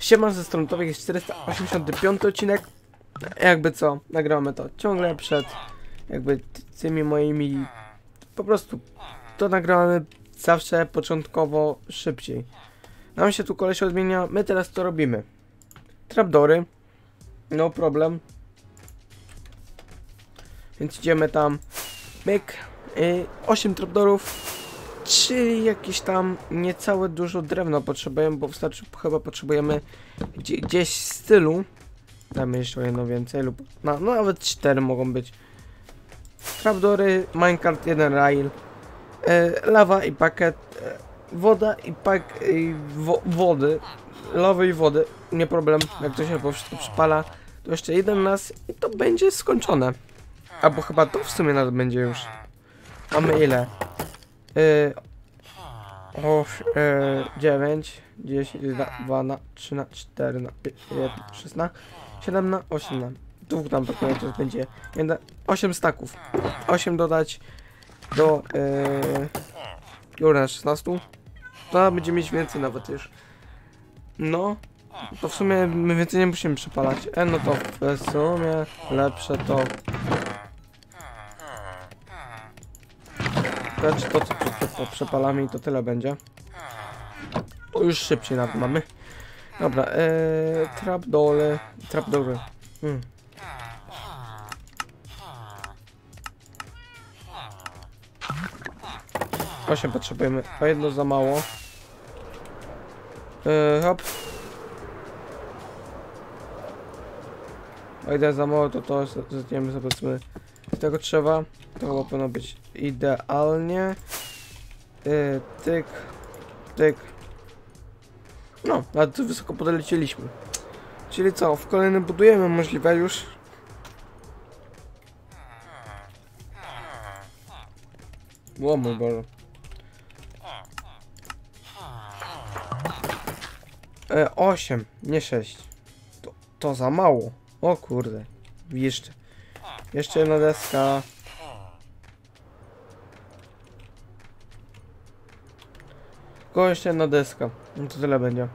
Siema ze Strontowych jest 485 odcinek. Jakby co, nagramy to ciągle przed jakby tymi moimi po prostu to nagramy zawsze początkowo szybciej. Nam się tu koleś odmienia, my teraz to robimy. Trapdory, no problem. Więc idziemy tam, myk, y, 8 trapdorów, czyli jakieś tam niecałe dużo drewna potrzebujemy, bo wystarczy, chyba potrzebujemy gdzie, gdzieś z tylu. Damy jeszcze jedno więcej lub no, no nawet cztery mogą być. Trapdory, minecart, jeden rail, e, lawa i pakiet, e, woda i pak wo, wody, lawy i wody, nie problem, jak to się po wszystko przypala, to jeszcze jeden raz i to będzie skończone. Albo chyba to w sumie nawet będzie już. Mamy ile? Yy, o, yy, 9, 10, 2 na 3 na 4 na 5, 6 na 7 na 8 na. Dwóch nam brakuje, to będzie 1, 8 staków. 8 dodać do yy, na 16. To będzie mieć więcej nawet już. No, to w sumie my więcej nie musimy przepalać. E, no to w sumie lepsze to. Lecz to co przed po przepalami to tyle będzie. To już szybciej nawet mamy. Dobra, eee, trapdole, trapdory. Hmm. Osiem potrzebujemy, a jedno za mało. Eee, hop. A jeden za mało, to to zetniemy sobie z tego trzeba. To chyba powinno być idealnie. Yy, tyk, tyk. No, ale tu wysoko podlecieliśmy. Czyli co, w kolejnym budujemy możliwe już. O mój Boże. E, 8, nie 6. To, to za mało. O kurde. Jeszcze. Jeszcze jedna deska. Jeszcze jedna deska. No to tyle będzie.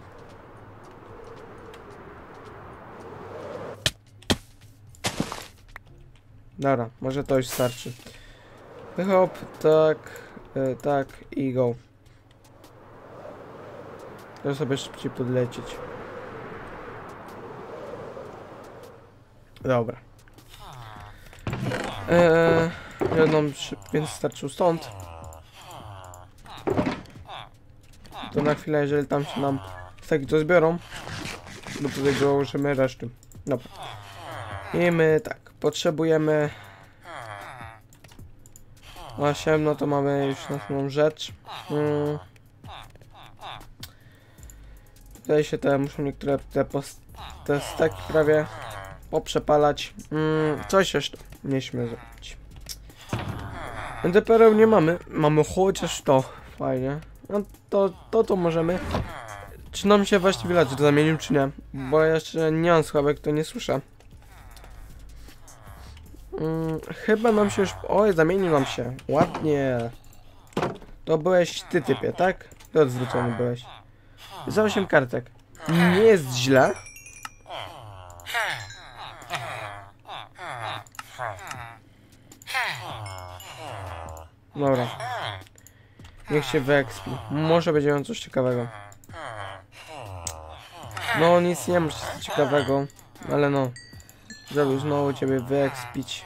Dobra, może to już starczy. Hop, tak, e, tak i go. Teraz sobie szybciej podlecieć. Dobra. Eee, jedną, więc starczył stąd. To na chwilę, jeżeli tam się nam staki to zbiorą, bo tutaj dołożymy reszty. Dobra. I my tak, potrzebujemy 8, no to mamy już następną rzecz. Mm. Tutaj się te muszą niektóre te, pos- te staki prawie poprzepalać. Mm, coś jeszcze mieliśmy zrobić. NDPR nie mamy. Mamy chociaż to. Fajnie. No to, to to możemy. Czy nam się właściwie villager zamienił, czy nie? Bo ja jeszcze nie mam słabek, to nie słyszę. Mm, chyba nam się już... Oj, zamienił nam się. Ładnie. To byłeś ty typie, tak? Ty odwrócony byłeś. Za 8 kartek. Nie jest źle. Dobra. Niech się wyekspi. Może będzie miał coś ciekawego. No, nic nie ma ciekawego, ale no. Żeby znowu ciebie wyekspić.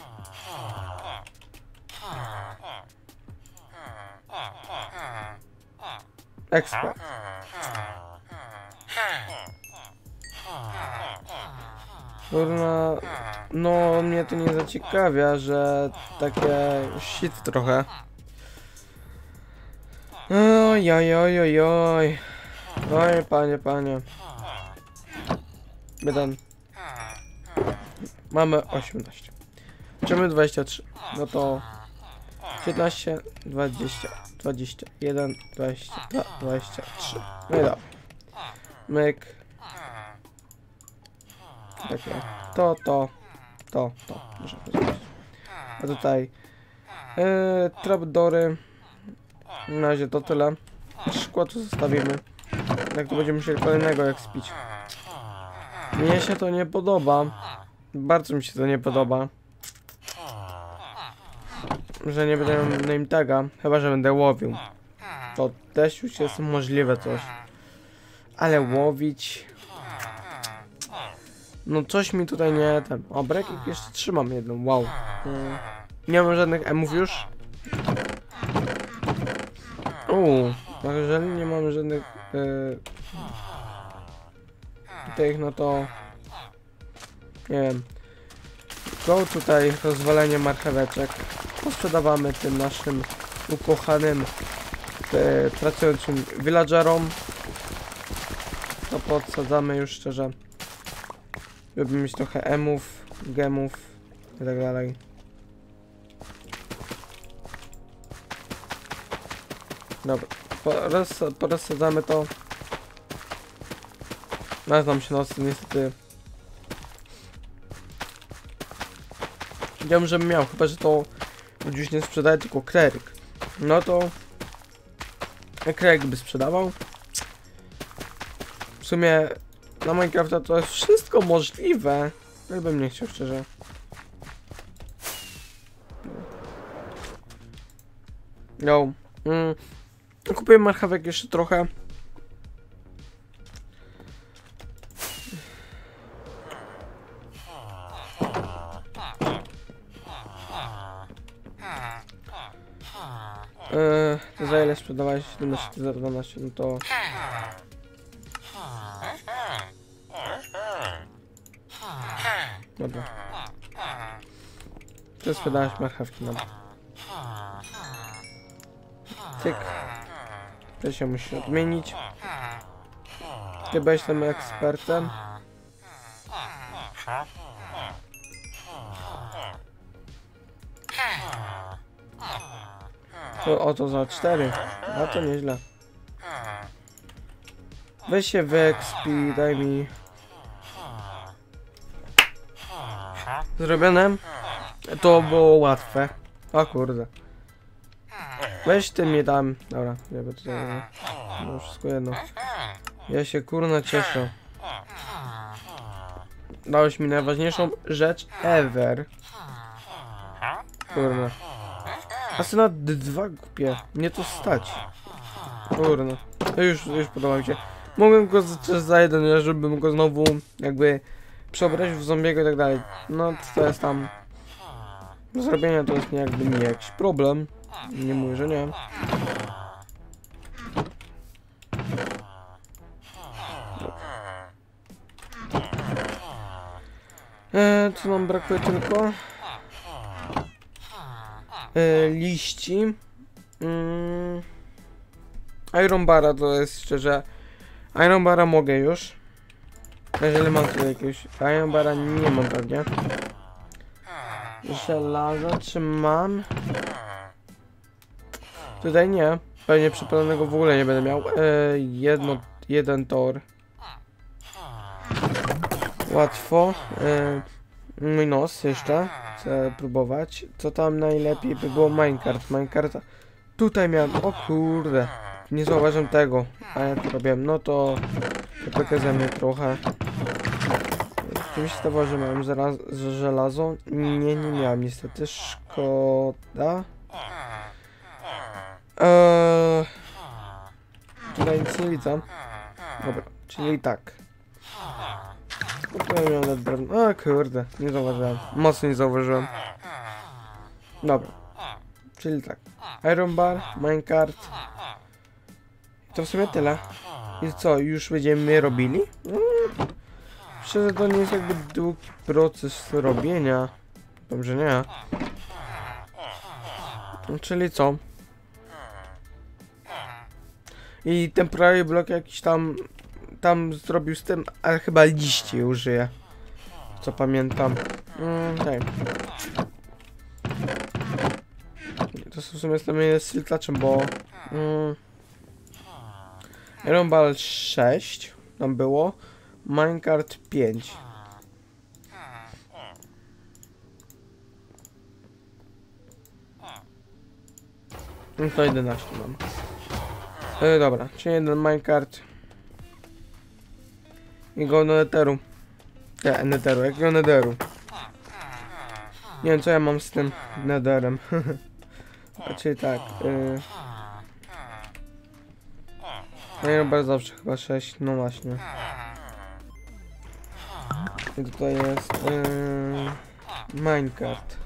Ekspa. Kurna, no mnie to nie zaciekawia, że takie shit trochę. Oj, oj, oj, oj, oj. Oj, panie, panie. Jeden. Mamy 18. Czemu 23? No to 15, 20, 21, 22, 23. No i dobra. Myk. Takie. To, to, to, to. Muszę powiedzieć. A tutaj yy, trapdory. Na razie to tyle. Szkło tu zostawimy. Jak tu będziemy musieli kolejnego jak spić. Mnie się to nie podoba. Bardzo mi się to nie podoba. Że nie będę miał name taga, chyba że będę łowił. To też już jest możliwe coś. Ale łowić... No coś mi tutaj nie ten. O, brekik jeszcze trzymam jedną, wow. Nie mam żadnych emów już. Uuu, no jeżeli nie mamy żadnych yy, tych, no to nie wiem. Go tutaj rozwalenie marcheweczek. Posprzedawamy tym naszym ukochanym e, pracującym villagerom. To podsadzamy już szczerze. Żeby mieć trochę emów, gemów i tak dalej. Dobra, roz, porozsadzamy to. No, nam się nocy niestety. Chciałbym, żebym miał, chyba że to już nie sprzedaje, tylko kleryk. No to kleryk by sprzedawał. W sumie na Minecrafta to jest wszystko możliwe. Ja bym nie chciał szczerze. No. Mm. Kupię marchewek jeszcze trochę. To za ile sprzedawałeś 17 za 12, no to... Dobra. Ty sprzedałeś marchewki, dobra. Tyk. To się musi odmienić. Ty byłeś tym ekspertem. To, o to za cztery. A to nieźle. Weź się wyexpi, daj mi. Zrobione? To było łatwe. O kurde. Weź ty mi dam. Dobra, nie będę tutaj. No wszystko jedno. Ja się kurna cieszę. Dałeś mi najważniejszą rzecz ever. Kurna. A co na dwa głupie. Mnie to stać. Kurna. Już, już podoba mi się. Mogłem go za, za jeden, żebym go znowu jakby przeobraził w zombiego i tak dalej. No to jest tam. Do zrobienia to jest nie jakby nie jakiś problem. Nie mówię, że nie. Eee, co nam brakuje tylko? Eee, liści. Mm. Iron Bara to jest szczerze. Iron Bara mogę już. Jeżeli mam tutaj jakiegoś. Iron Bara nie mam pewnie. Żelaza czy mam? Tutaj nie. Pewnie przepalonego w ogóle nie będę miał. E, jedno, jeden tor. Łatwo. E, mój nos jeszcze. Chcę próbować. Co tam najlepiej by było Minecraft. Minecraft. Tutaj miałem. O kurde. Nie zauważyłem tego. A ja to robiłem. No to. Ze mnie trochę. Czy mi się zdawało, że miałem żela żelazo? Nie, nie miałem niestety. Szkoda. Eee, tutaj nic nie widzę. Dobra, czyli tak. Nawet drewno. A kurde, nie zauważyłem. Mocno nie zauważyłem. Dobra. Czyli tak. Iron Bar, Minecart. To w sumie tyle. I co, już będziemy robili? Mm. Szczerze to nie jest jakby długi proces robienia. Dobrze nie. Czyli co? I ten prawie blok jakiś tam tam zrobił z tym, ale chyba liści użyje. Co pamiętam. Mm. To w sumie jestem jest filtraczem, bo mm, Iron Ball 6 tam było. Minecart 5. No to 11 mam. E, dobra, czyli jeden minecart. I go do eteru. Nie, nederu, jakiego nederu? Nie wiem co ja mam z tym nederem. Znaczy tak. Yy... No i chyba zawsze chyba 6, no właśnie. I tutaj jest yy... Minecraft.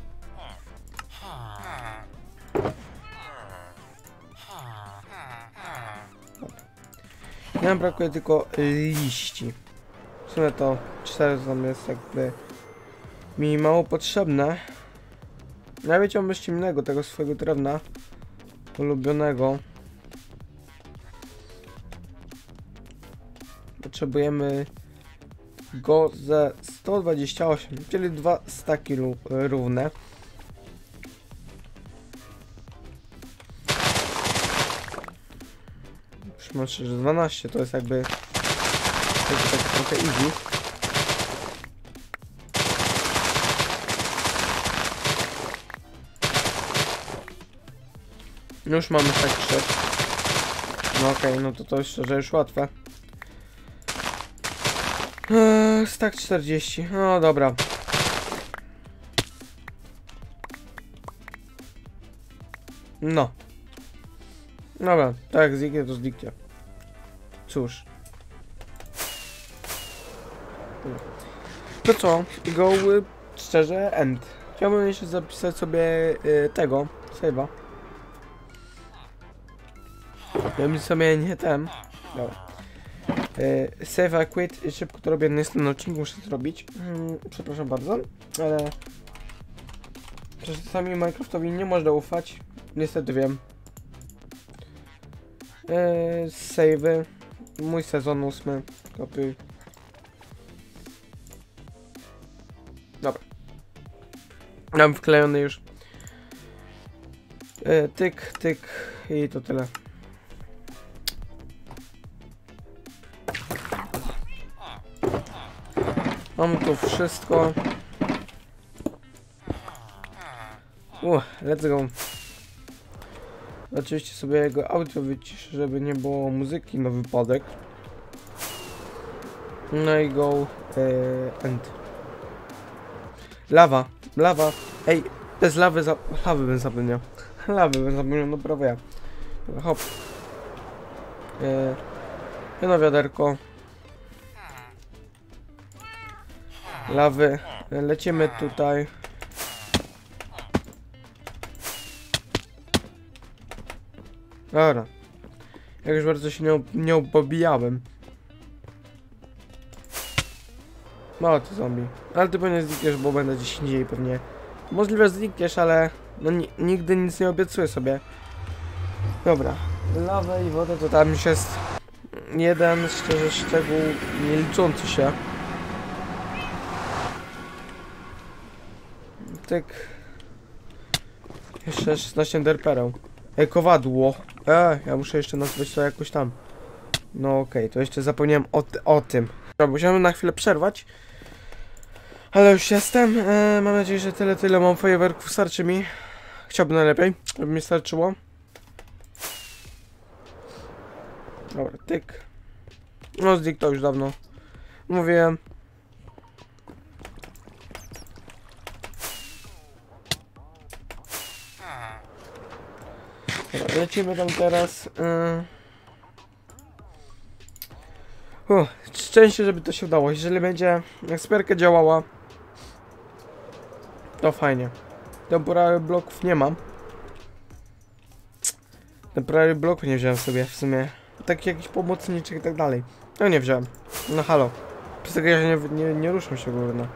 Nam brakuje tylko liści. W sumie to 4 tam jest jakby mi mało potrzebne. Ja wyciągnę innego tego swojego drewna ulubionego. Potrzebujemy go ze 128, czyli dwa staki równe. Myślę, że 12 to jest jakby jakby tak trochę easy. No Już mamy tak 6. No okej, no to to jest szczerze już łatwe. Eee, stack 40. No dobra. No. Dobra, tak, zniknie to zniknie. Cóż. To co? Go y, szczerze end. Chciałbym jeszcze zapisać sobie y, tego, save'a. Ja bym sobie nie ten. Dobra. Y, save a quit. Szybko to robię na następnym odcinku, muszę zrobić. Mm, przepraszam bardzo, ale... Czasami Minecraftowi nie można ufać. Niestety wiem. Yy, savey. Mój sezon ósmy. Kopiuj. Dobra. Mam wklejony już. Yy, tyk, tyk i to tyle. Mam tu wszystko. Uh, let's go. Oczywiście sobie jego audio wyciszę, żeby nie było muzyki na wypadek. No i go e, end. Lawa, lawa. Ej, bez lawy, za lawy bym zapomniał. Lawy bym zapomniał, no ja. Hop. E, wiaderko. Lawy. Lecimy tutaj. Dobra. Jak już bardzo się nie, ob- nie pobijałem. Mało to zombie. Ale ty pewnie znikniesz, bo będę gdzieś indziej pewnie. Możliwe, znikniesz, ale no ni nigdy nic nie obiecuję sobie. Dobra. Lawę i wodę to tam już jest jeden szczerze szczegół nie liczący się. Tyk. Jeszcze 16 derpereł. Ej, kowadło. E, ja muszę jeszcze nazwać to jakoś tam. No okej, to jeszcze zapomniałem o, o tym. Dobra, musiałem na chwilę przerwać. Ale już jestem. E, mam nadzieję, że tyle, tyle mam fajerwerków starczy mi. Chciałbym najlepiej, żeby mi starczyło. Dobra, tyk. No zniknął już dawno. Mówiłem. Lecimy tam teraz. Yy. Szczęście, żeby to się udało. Jeżeli będzie eksperka działała, to fajnie. Temporary bloków nie mam. Temporary bloków nie wziąłem sobie w sumie. Tak jakiś pomocniczek i tak dalej. No nie wziąłem. No halo. Przez tego ja nie, nie, nie ruszam się górno.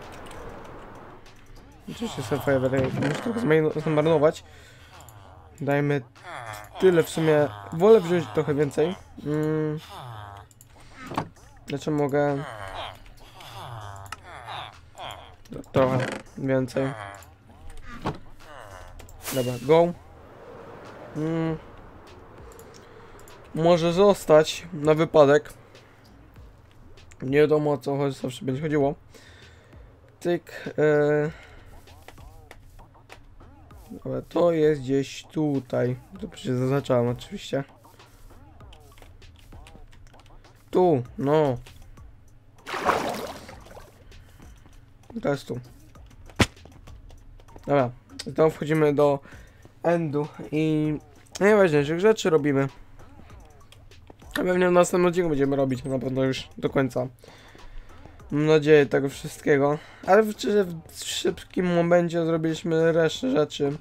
Oczywiście sobie fajerwerek muszę trochę zmarno- zmarnować. Dajmy tyle w sumie. Wolę wziąć trochę więcej. Mm. Znaczy mogę... Trochę więcej. Dobra, go. Mm. Może zostać na wypadek. Nie wiadomo o co chodzi, zawsze będzie chodziło. Tyk. E... To jest gdzieś tutaj. To przecież zaznaczałem oczywiście. Tu, no. Jest tu. Dobra, znowu wchodzimy do endu i najważniejszych rzeczy robimy. A pewnie w następnym odcinku będziemy robić na pewno już do końca. Mam nadzieję tego wszystkiego. Ale w, w szybkim momencie zrobiliśmy resztę rzeczy.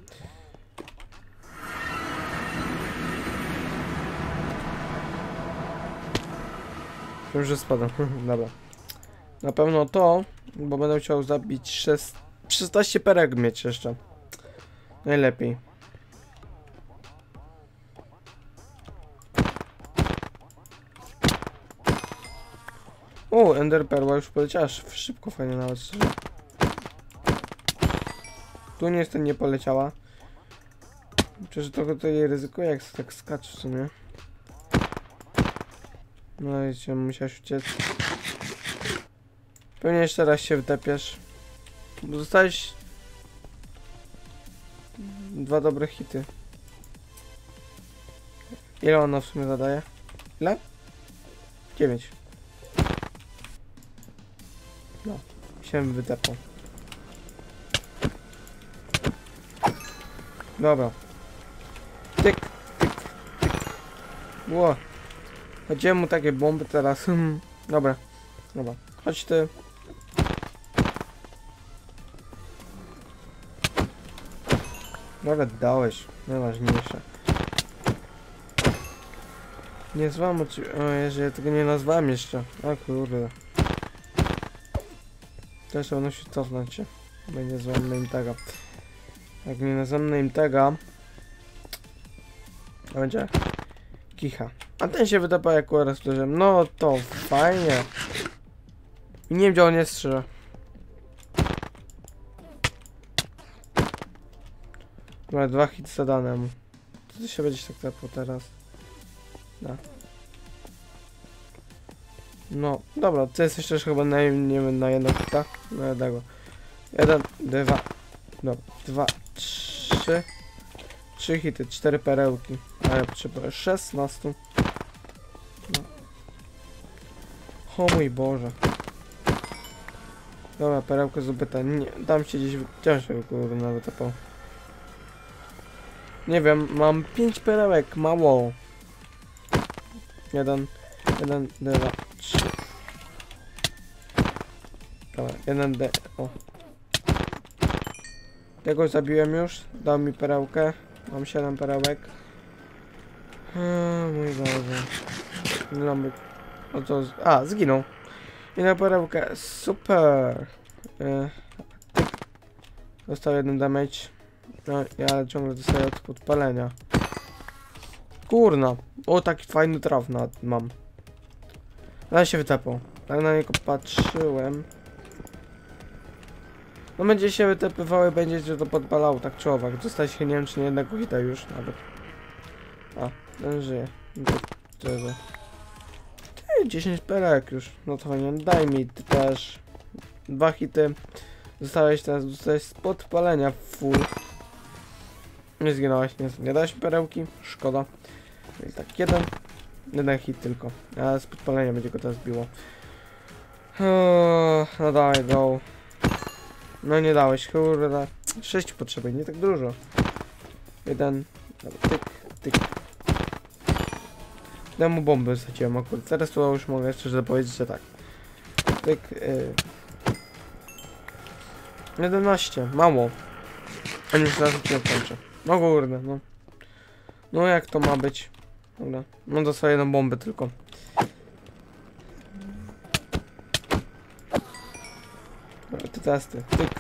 Już spadam. Dobra. Na pewno to, bo będę chciał zabić 6, 16 perek mieć jeszcze. Najlepiej. O, Ender Perła już poleciała sz- szybko, fajnie nawet. Tu niestety nie poleciała. Przecież trochę tutaj ryzykuję, jak tak skacz w sumie. No i cię musiałeś uciec. Pewnie jeszcze raz się wtepiesz. Bo Zostałeś... Dwa dobre hity. Ile ona w sumie zadaje? Ile? 9. No, się wytepał. Dobra. Tyk, tyk, tyk. Ło. Chodziłem mu takie bomby teraz. Hmm. Dobra. Dobra. Chodź ty. Nawet dałeś. Najważniejsze. Nie złam. O Jezu, ja tego nie nazwałem jeszcze. O kurde. Też będę się cofnąć się. Będzie złam name taga. Jak nie nazwam name taga... To będzie... Kicha. A ten się wydapa jak uderzyłem. No to fajnie. I nie wiem gdzie on jest strzelę. Ma dwa hity zadane mu. To się będziesz tak tepał teraz. Da. No, dobra, to jest jeszcze chyba na, nie wiem, na jedno hita. Na jednego. Jeden, dwa, no, dwa, trzy. Trzy hity, cztery perełki. A ja potrzebuję 16. No. O mój Boże. Dobra, perełka zdobyta. Nie, dam się gdzieś, się kurde nawet tapał. Nie wiem, mam 5 perełek, mało. Jeden, jeden, dwa. Dobra, jeden D. O. Tego zabiłem już. Dał mi perełkę. Mam 7 perełek. O mój Boże. Lambek. O co? A, zginął. I na perełkę. Super. E. Dostał jeden damage. No, ja ciągle dostaję od podpalenia. Kurna. O, taki fajny traf mam. Ale się wytapał. Tak na niego patrzyłem. No będzie się wytepywały, będzie cię to podpalało, tak czy owak. Dostać nie wiem czy nie jednego hita już nawet. A, ten żyje. No tyle. Ty, 10 perek już. No to fajnie, daj mi ty też. Dwa hity. Zostałeś teraz, dostałeś z podpalenia full. Nie zginąłeś, nie, nie dałeś perełki, szkoda. I tak, jeden, jeden hit tylko. A z podpalenia będzie go teraz biło. No dawaj, go. No nie dałeś, kurde. Sześć potrzeby, nie tak dużo. Jeden, dobra, tyk, tyk. Dam mu bomby zaciąłem akurat. Teraz to już mogę szczerze powiedzieć, że tak. Tyk, y... 11, mało. A już zaraz odcinek kończę. No kurde, no. No jak to ma być? Dobra, no dostaję jedną bombę tylko. Dobra, te testy, tyk.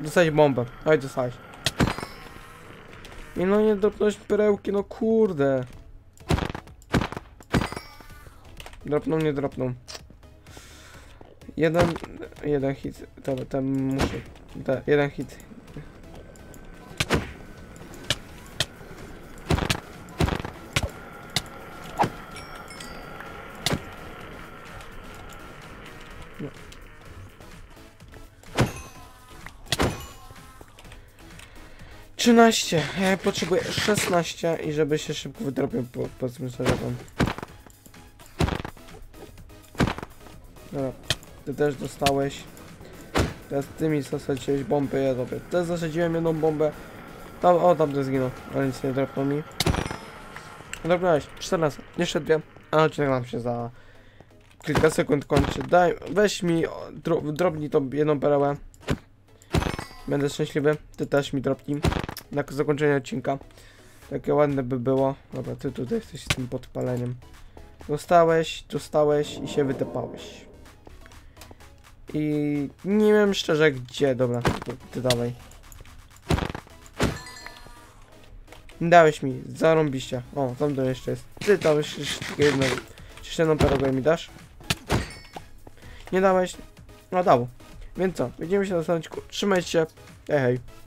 Dostałeś bombę, oj dostałeś. I no nie dropnąłeś perełki, no kurde. Dropną, nie dropną. Jeden, jeden hit, dobra, ten muszę, te, jeden hit. 13. Ja potrzebuję 16 i żeby się szybko wydropił po, po tym serwerem. Dobra, ty też dostałeś. Teraz ty mi zasadziłeś bombę, ja tobie. Też zasadziłem jedną bombę. Tam, o, tamten zginął, ale nic nie dropnął mi. Dropnąłeś, 14, jeszcze dwie. A odcinek nam się za kilka sekund kończy. Daj, weź mi, dro, drobnij tą jedną perełę. Będę szczęśliwy, ty też mi drobni. Na zakończenie odcinka. Takie ładne by było. Dobra, ty tutaj jesteś z tym podpaleniem. Dostałeś, dostałeś i się wytepałeś. I nie wiem szczerze gdzie, dobra, to ty dawaj. Dałeś mi, zarąbiście. O, tam to jeszcze jest. Ty dałeś jeszcze jedną, jeszcze jedną perogę mi dasz? Nie dałeś? No dał. Więc co, widzimy się odcinku. Trzymajcie się. Hej, hej.